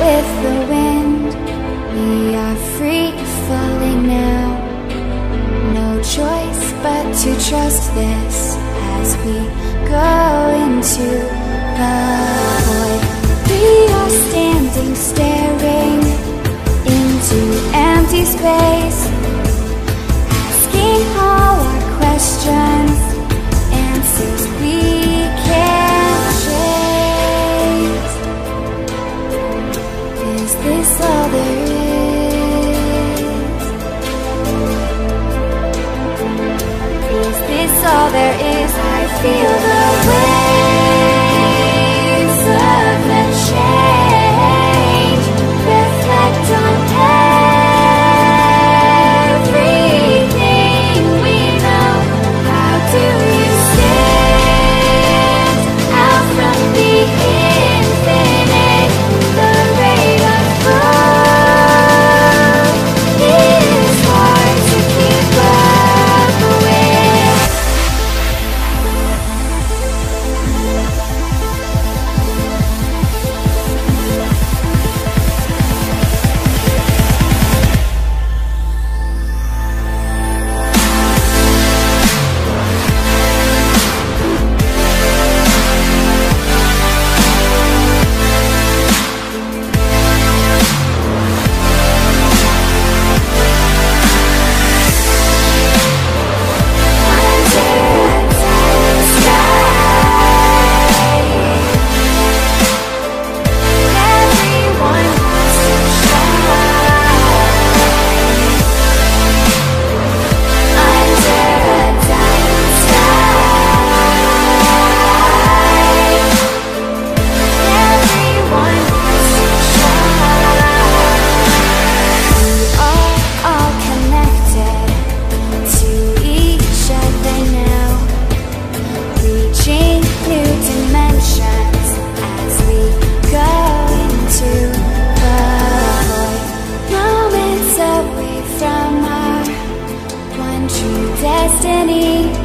with the wind We are free falling now. No choice but to trust this As we go into the void. We are standing still. Is all there is? I feel the Moments